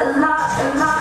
A lot.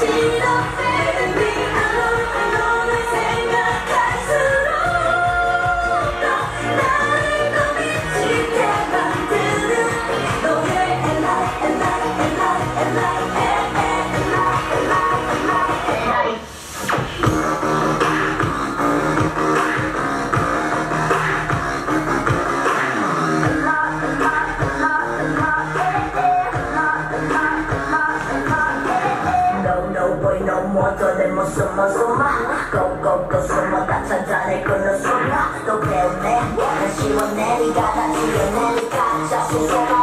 see the face. Go, go, go 숨어 다 천천히 끊어 숨어 또 배우네 난 시원해 네가 다 지어내 네가 자신 무서워